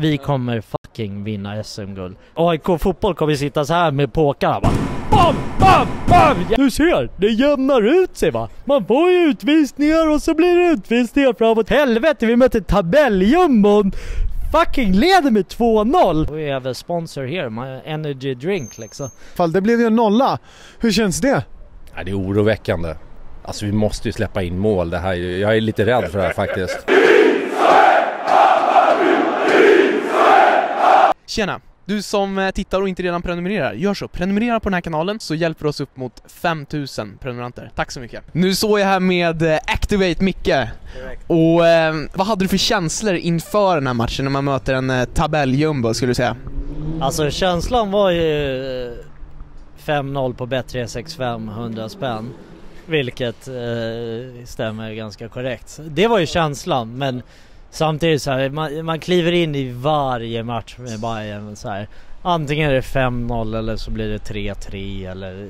Vi kommer fucking vinna SM-guld. AIK fotboll kommer sitta så här med påkarna bara. Bam, bam, bam! Du ser, det jämnar ut sig va. Man får ju utvisningar och så blir det utvisningar framåt. Helvete, vi möter tabelljumbon. Fucking leder med 2-0! We have a sponsor here, my energy drink liksom. Fall, det blev ju en nolla. Hur känns det? Ja, det är oroväckande. Alltså vi måste ju släppa in mål. Det här, jag är lite rädd för det här faktiskt. Tjena! Du som eh, tittar och inte redan prenumererar, gör så. Prenumerera på den här kanalen så hjälper oss upp mot 5000 prenumeranter. Tack så mycket. Nu står jag här med eh, Activate Micke. Och eh, vad hade du för känslor inför den här matchen när man möter en eh, tabelljumbo skulle du säga? Alltså känslan var ju eh, 5-0 på Bet365 100 spänn. Vilket eh, stämmer ganska korrekt. Det var ju känslan men samtidigt så här, man, man kliver in i varje match med Bayern så här. Antingen är det 5-0 eller så blir det 3-3 eller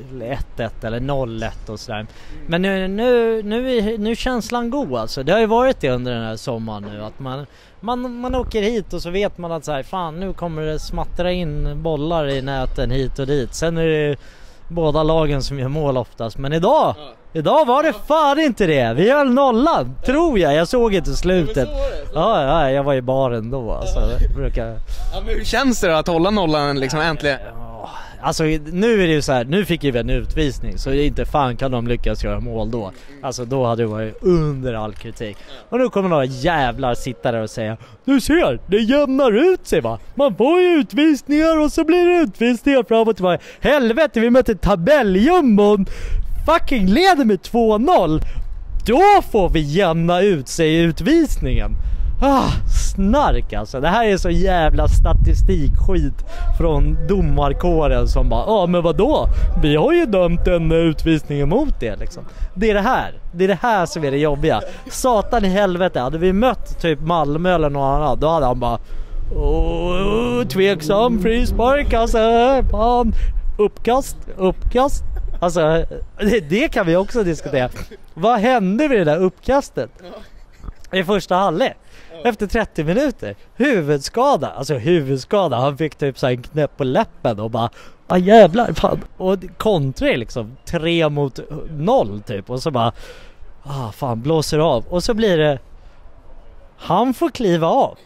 1-1 eller 0-1 och sådär. Men nu, nu, nu, är, nu är känslan god alltså. Det har ju varit det under den här sommaren nu att man, man, man åker hit och så vet man att så här, fan nu kommer det smattra in bollar i näten hit och dit. Sen är det båda lagen som gör mål oftast. Men idag, idag var det fan inte det. Vi höll nollan, tror jag. Jag såg inte slutet. Ja, ja, jag var i baren då alltså. Brukar... Ja, men hur känns det då att hålla nollan liksom äntligen? Alltså nu är det ju så här, nu fick ju vi en utvisning så inte fan kan de lyckas göra mål då. Alltså då hade det varit under all kritik. Och nu kommer några jävlar sitta där och säga Du ser, det jämnar ut sig va. Man får ju utvisningar och så blir det utvisningar fram och tillbaka. Helvete, vi möter tabelljumbon. Fucking leder med 2-0. Då får vi jämna ut sig i utvisningen. Ah, snark alltså. Det här är så jävla statistikskit från domarkåren som bara ja ah, men vadå? Vi har ju dömt en utvisning emot det liksom. Det är det här. Det är det här som är det jobbiga. Satan i helvete. Hade vi mött typ Malmö eller någon annan då hade han bara oh, tveksam frispark alltså. Fan. Uppkast, uppkast. Alltså det, det kan vi också diskutera. Vad hände med det där uppkastet? I första halvlek? Efter 30 minuter. Huvudskada, alltså huvudskada. Han fick typ så här en knäpp på läppen och bara Ah jävlar fan. Och kontra är liksom tre mot noll typ och så bara Ah fan blåser av och så blir det Han får kliva av.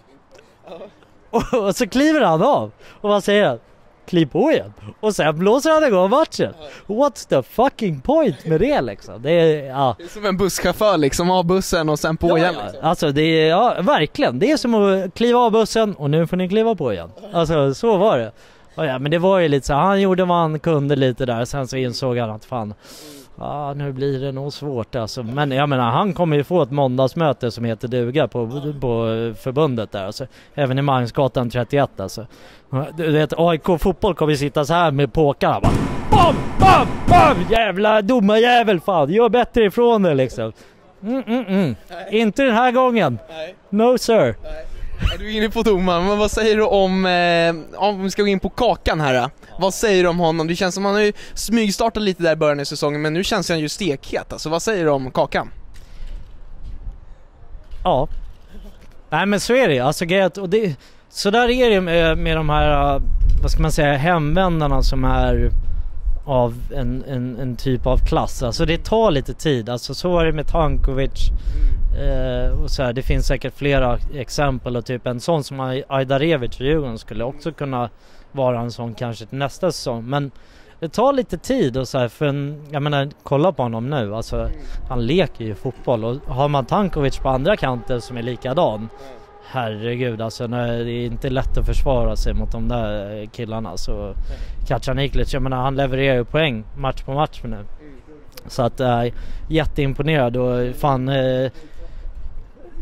Och, och så kliver han av och vad säger han? Kliv på igen. Och sen blåser han igång matchen. What's the fucking point med det liksom? Det är, ja. Det är som en busschaufför liksom, av bussen och sen på Ja, igen. liksom. Alltså det är, ja verkligen. Det är som att kliva av bussen och nu får ni kliva på igen. Alltså så var det. Ja, ja men det var ju lite så, han gjorde vad han kunde lite där, sen så insåg han att fan Ja nu blir det nog svårt alltså. Men jag menar han kommer ju få ett måndagsmöte som heter duga på, på förbundet där alltså. Även i Magnusgatan 31 alltså. Du vet AIK fotboll kommer ju sitta så här med påkarna bara. Bam, bam, bam! Jävla domarjävel fan, gör bättre ifrån dig liksom. Mm, mm, mm. Inte den här gången. Nej. No sir. Ja, Du är inne på domaren, men vad säger du om, eh, om vi ska gå in på Kakan här då? Vad säger du om honom? Det känns som han har ju smygstartat lite där i början av säsongen, men nu känns han ju stekhet alltså. Vad säger du om Kakan? Ja. Nej men så är det alltså grejen och det, så där är det med, med de här, äh, vad ska man säga, hemvändarna som är av en, en, en typ av klass. Alltså det tar lite tid. Alltså så var det med Tankovic. Eh, och så här, det finns säkert flera exempel och typ en sån som Ajdarevic för Djurgården skulle också kunna vara en sån kanske till nästa säsong. Men det tar lite tid och så här, för en, jag menar kolla på honom nu. Alltså han leker ju fotboll och har man Tankovic på andra kanten som är likadan. Herregud alltså nej, det är inte lätt att försvara sig mot de där killarna. Så Kacaniklic, jag menar han levererar ju poäng match på match nu. Så att äh, jätteimponerad och fan äh,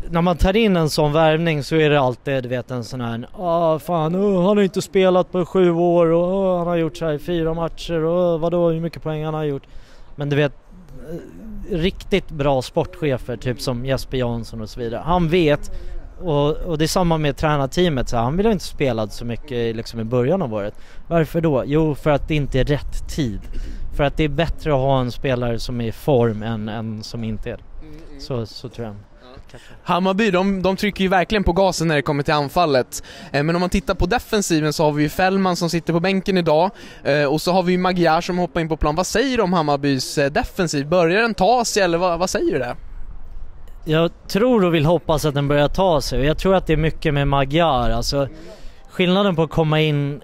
när man tar in en sån värvning så är det alltid du vet en sån här ah fan oh, han har inte spelat på sju år och oh, han har gjort så här fyra matcher och oh, vadå hur mycket poäng han har gjort. Men du vet eh, riktigt bra sportchefer typ som Jesper Jansson och så vidare. Han vet och, och det är samma med tränarteamet, så han vill ju inte spela så mycket liksom i början av året. Varför då? Jo, för att det inte är rätt tid. För att det är bättre att ha en spelare som är i form än en som inte är det. Så, så tror jag. Hammarby, de, de trycker ju verkligen på gasen när det kommer till anfallet. Eh, men om man tittar på defensiven så har vi ju Fällman som sitter på bänken idag eh, och så har vi ju Magyar som hoppar in på plan. Vad säger du om Hammarbys eh, defensiv? Börjar den ta sig eller vad, vad säger du där? Jag tror och vill hoppas att den börjar ta sig jag tror att det är mycket med Magyar. Alltså skillnaden på att komma in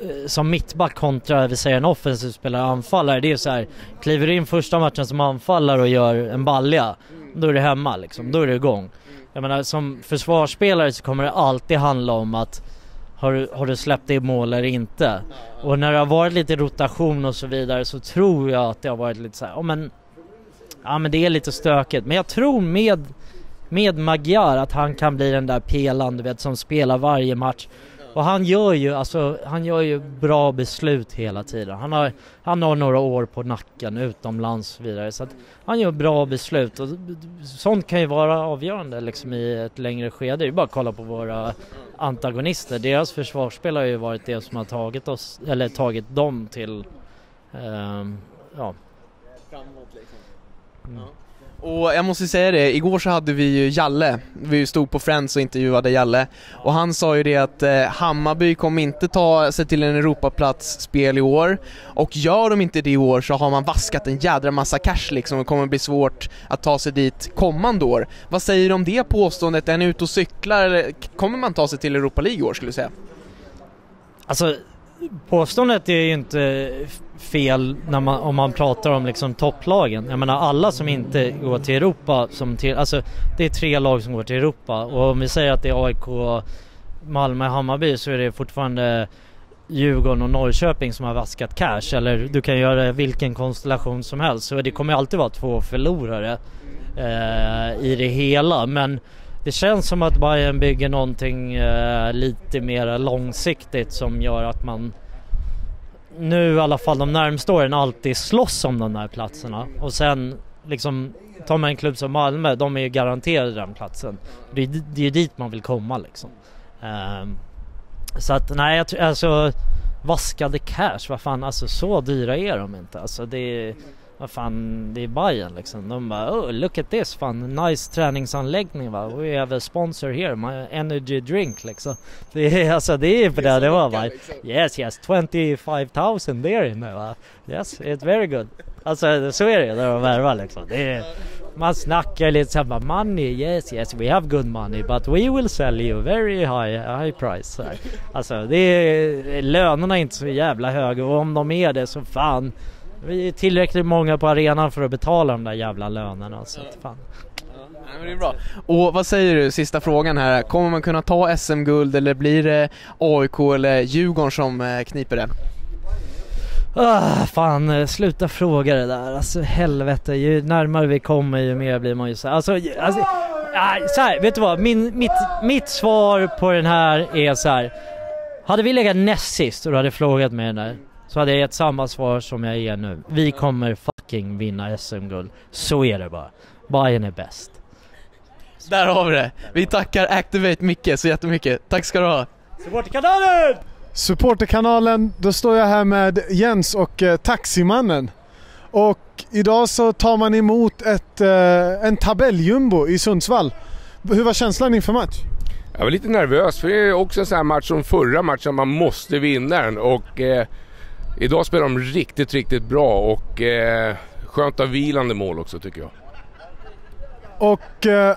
eh, som mittback kontra vi säger en offensiv spelare anfallare det är så här kliver du in första matchen som anfallare och gör en balja då är det hemma liksom, då är det igång. Jag menar som försvarsspelare så kommer det alltid handla om att har du, har du släppt i mål eller inte? Och när det har varit lite rotation och så vidare så tror jag att det har varit lite så här, oh, men Ja men det är lite stökigt men jag tror med med Magyar att han kan bli den där pelaren du vet som spelar varje match. Och han gör ju alltså, han gör ju bra beslut hela tiden. Han har, han har några år på nacken utomlands och så vidare så att han gör bra beslut och sånt kan ju vara avgörande liksom i ett längre skede. Det är bara att kolla på våra antagonister. Deras försvarsspel har ju varit det som har tagit oss, eller tagit dem till, ehm, ja. Liksom. Mm. Och jag måste säga det, igår så hade vi ju Jalle, vi stod på Friends och intervjuade Jalle och han sa ju det att eh, Hammarby kommer inte ta sig till en Europaplats spel i år och gör de inte det i år så har man vaskat en jädra massa cash liksom och kommer bli svårt att ta sig dit kommande år. Vad säger du om det påståendet? Är ni ute och cyklar eller kommer man ta sig till Europa League i år skulle du säga? Alltså påståendet är ju inte fel när man, om man pratar om liksom topplagen. Jag menar alla som inte går till Europa, som till, alltså det är tre lag som går till Europa. Och om vi säger att det är AIK, Malmö, Hammarby så är det fortfarande Djurgården och Norrköping som har vaskat cash. Eller du kan göra vilken konstellation som helst. Så det kommer alltid vara två förlorare eh, i det hela. Men det känns som att Bayern bygger någonting eh, lite mer långsiktigt som gör att man nu i alla fall de närmsta åren alltid slåss om de där platserna och sen liksom tar man en klubb som Malmö, de är ju garanterade den platsen. Det är, det är ju dit man vill komma liksom. Eh, så att nej, jag tror alltså vaskade cash, vad fan alltså så dyra är de inte. Alltså det är vad fan, det är Bayern liksom. De bara oh look at this fan, nice träningsanläggning va. We have a sponsor here, my energy drink liksom. Det är alltså det är på det det var va. Yes yes, 25 000 there inne va. Yes, it's very good. Alltså så är det när de värvar liksom. Det är, man snackar lite såhär money, yes yes we have good money but we will sell you very high, high price. Alltså det är, lönerna är inte så jävla höga och om de är det så fan vi är tillräckligt många på arenan för att betala de där jävla lönerna så att fan. Ja, men det är bra. Och vad säger du, sista frågan här, kommer man kunna ta SM-guld eller blir det AIK eller Djurgården som eh, kniper det? Ah, fan, eh, sluta fråga det där. Alltså helvete, ju närmare vi kommer ju mer blir man ju så Alltså, alltså ah, så här, vet du vad? Min, mitt, mitt svar på den här är så här. Hade vi legat näst sist och du hade frågat mig den där så hade jag gett samma svar som jag ger nu. Vi kommer fucking vinna SM-guld. Så är det bara. Bayern är bäst. Där har vi det! Vi tackar Activate Micke så jättemycket. Tack ska du ha! Supporterkanalen! Supporterkanalen, då står jag här med Jens och eh, Taximannen. Och idag så tar man emot ett, eh, en tabelljumbo i Sundsvall. Hur var känslan inför match? Jag var lite nervös för det är också en sån här match som förra matchen, man måste vinna den och eh, Idag spelar de riktigt, riktigt bra och eh, skönt av vilande mål också tycker jag. Och eh,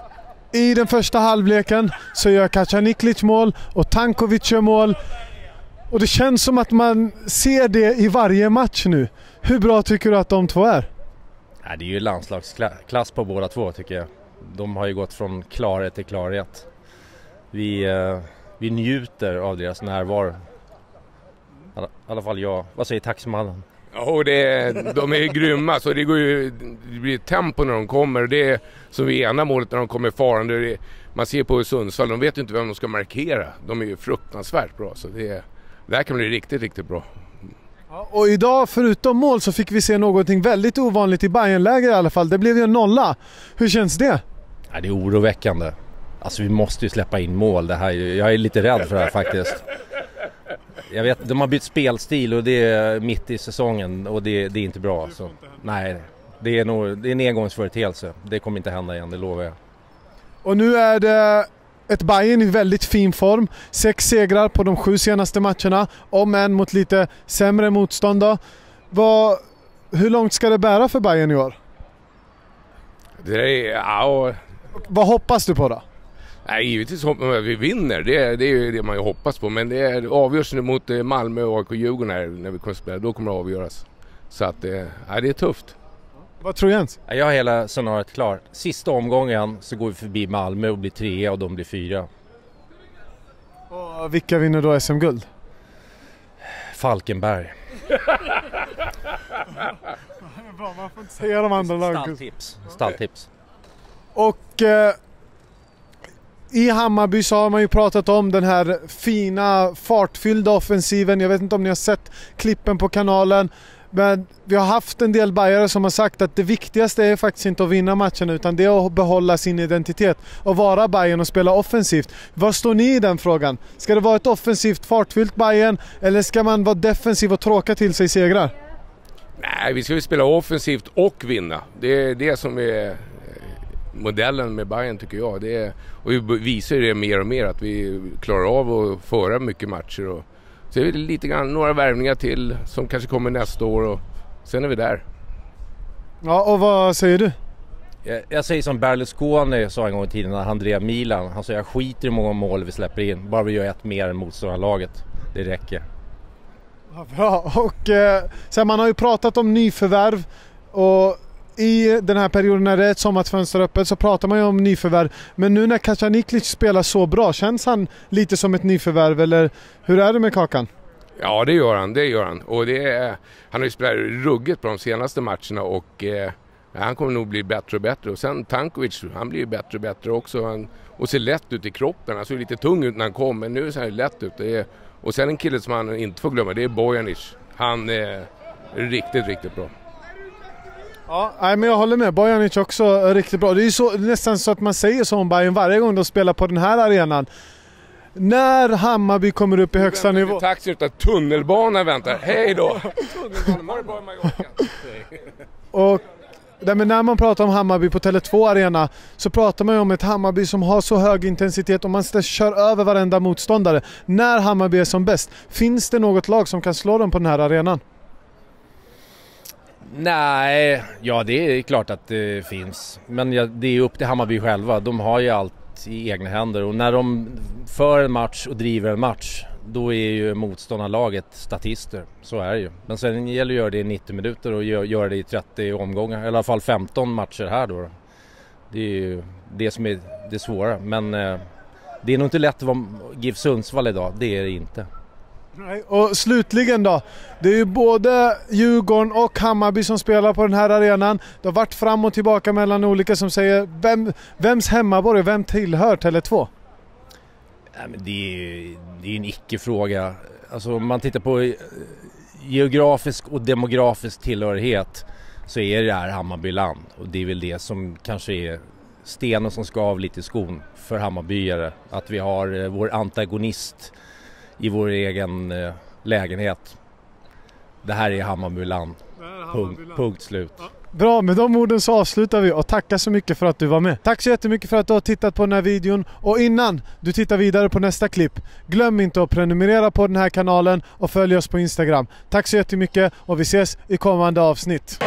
i den första halvleken så gör Kacaniklic mål och Tankovic gör mål. Och det känns som att man ser det i varje match nu. Hur bra tycker du att de två är? Ja, det är ju landslagsklass på båda två tycker jag. De har ju gått från klarhet till klarhet. Vi, eh, vi njuter av deras närvaro i alla fall jag. Vad säger taximannen? Ja, och det, de är ju grymma så det, går ju, det blir tempo när de kommer. Det är som vid ena målet när de kommer farande. Det, man ser på Sundsvall, de vet ju inte vem de ska markera. De är ju fruktansvärt bra så det, det här kan bli riktigt, riktigt bra. Ja, och idag förutom mål så fick vi se någonting väldigt ovanligt i Bayernläger i alla fall. Det blev ju en nolla. Hur känns det? Ja, det är oroväckande. Alltså vi måste ju släppa in mål. Det här, jag är lite rädd för det här faktiskt. Jag vet, de har bytt spelstil och det är mitt i säsongen och det, det är inte bra. Så, nej, det är, nog, det är en engångsföreteelse. Det kommer inte hända igen, det lovar jag. Och nu är det ett Bayern i väldigt fin form. Sex segrar på de sju senaste matcherna, om än mot lite sämre motstånd. Vad, hur långt ska det bära för Bayern i år? Det är, ja, Vad hoppas du på då? Nej, givetvis hoppas man att vi vinner. Det, det är ju det man ju hoppas på. Men det är, avgörs nu mot eh, Malmö och AIK Djurgården här när vi kommer att spela. Då kommer det avgöras. Så att, eh, nej, det är tufft. Vad tror Jens? Ja, Jag har hela scenariot klart. Sista omgången så går vi förbi Malmö och blir trea och de blir fyra. Och vilka vinner då SM-guld? Falkenberg. Bra, man får inte säga de andra lagen. Stalltips. Stalltips. Och eh, i Hammarby så har man ju pratat om den här fina fartfyllda offensiven. Jag vet inte om ni har sett klippen på kanalen. Men vi har haft en del bajare som har sagt att det viktigaste är faktiskt inte att vinna matchen utan det är att behålla sin identitet och vara Bayern och spela offensivt. Var står ni i den frågan? Ska det vara ett offensivt fartfyllt Bayern eller ska man vara defensiv och tråka till sig segrar? Nej, vi ska ju spela offensivt och vinna. Det är det som är modellen med Bayern tycker jag. Det är, och vi visar ju det mer och mer att vi klarar av att föra mycket matcher. Och, så är det lite grann några värvningar till som kanske kommer nästa år och sen är vi där. Ja, och vad säger du? Jag, jag säger som Berlusconi sa en gång i tiden när han drev Milan. Han sa jag skiter i hur många mål vi släpper in. Bara vi gör ett mer än motståndarlaget. Det räcker. Ja, bra. Och, eh, sen man har ju pratat om nyförvärv och i den här perioden när det är ett sommarfönster öppet så pratar man ju om nyförvärv. Men nu när Kacaniklic spelar så bra, känns han lite som ett nyförvärv eller hur är det med Kakan? Ja, det gör han. Det gör han. Och det är, han har ju spelat ruggigt på de senaste matcherna och eh, han kommer nog bli bättre och bättre. Och sen Tankovic, han blir ju bättre och bättre också. Han, och ser lätt ut i kroppen. Han såg lite tung ut när han kom, men nu ser han lätt ut. Det är, och sen en kille som man inte får glömma, det är Bojanic. Han är riktigt, riktigt bra. Ja, nej, men jag håller med. Bojanic också är riktigt bra. Det är ju så, nästan så att man säger så om Bayern varje gång de spelar på den här arenan. När Hammarby kommer upp i högsta nivå. lite Taxi utan tunnelbana väntar. Hej då! Tunnelbanan, var det bra i Mallorca? Och nej, men när man pratar om Hammarby på Tele2 Arena så pratar man ju om ett Hammarby som har så hög intensitet och man köra över varenda motståndare. När Hammarby är som bäst, finns det något lag som kan slå dem på den här arenan? Nej, ja det är klart att det finns. Men ja, det är upp till Hammarby själva. De har ju allt i egna händer och när de för en match och driver en match då är ju motståndarlaget statister. Så är det ju. Men sen gäller det att göra det i 90 minuter och göra det i 30 omgångar. Eller i alla fall 15 matcher här då. Det är ju det som är det svåra. Men eh, det är nog inte lätt att vara GIF Sundsvall idag. Det är det inte. Nej, och slutligen då. Det är ju både Djurgården och Hammarby som spelar på den här arenan. Det har varit fram och tillbaka mellan olika som säger vem, vems hemmaborg, och vem tillhör Tele2? Nej, men det är ju det är en icke-fråga. Alltså om man tittar på eh, geografisk och demografisk tillhörighet så är det här Hammarbyland och det är väl det som kanske är stenen som ska av lite i skon för Hammarbyare. Att vi har eh, vår antagonist i vår egen eh, lägenhet. Det här är Hammarbyland. Punkt, punkt slut. Bra, med de orden så avslutar vi och tackar så mycket för att du var med. Tack så jättemycket för att du har tittat på den här videon och innan du tittar vidare på nästa klipp, glöm inte att prenumerera på den här kanalen och följ oss på Instagram. Tack så jättemycket och vi ses i kommande avsnitt.